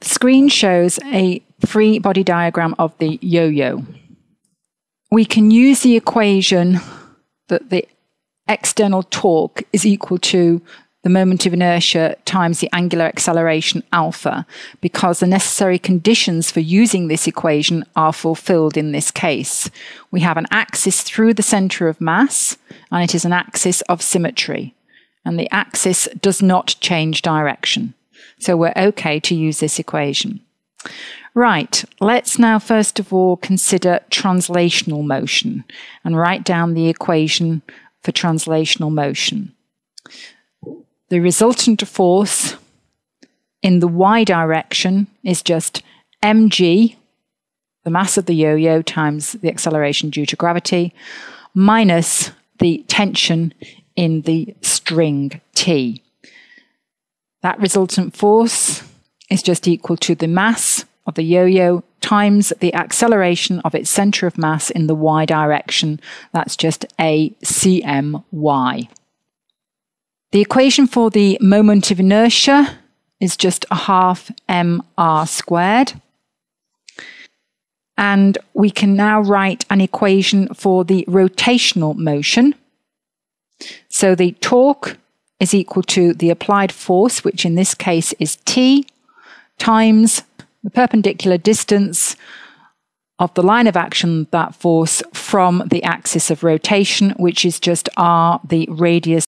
The screen shows a free body diagram of the yo-yo. We can use the equation that the external torque is equal to the moment of inertia times the angular acceleration alpha, because the necessary conditions for using this equation are fulfilled in this case. We have an axis through the center of mass, and it is an axis of symmetry, and the axis does not change direction. So we're okay to use this equation. Right, let's now first of all consider translational motion and write down the equation for translational motion. The resultant force in the y direction is just mg, the mass of the yo-yo, times the acceleration due to gravity, minus the tension in the string T. That resultant force is just equal to the mass of the yo-yo times the acceleration of its center of mass in the y direction. That's just ACMY. The equation for the moment of inertia is just a half mr squared. And we can now write an equation for the rotational motion. So the torque is equal to the applied force, which in this case is T, times the perpendicular distance of the line of action, that force, from the axis of rotation, which is just r, the radius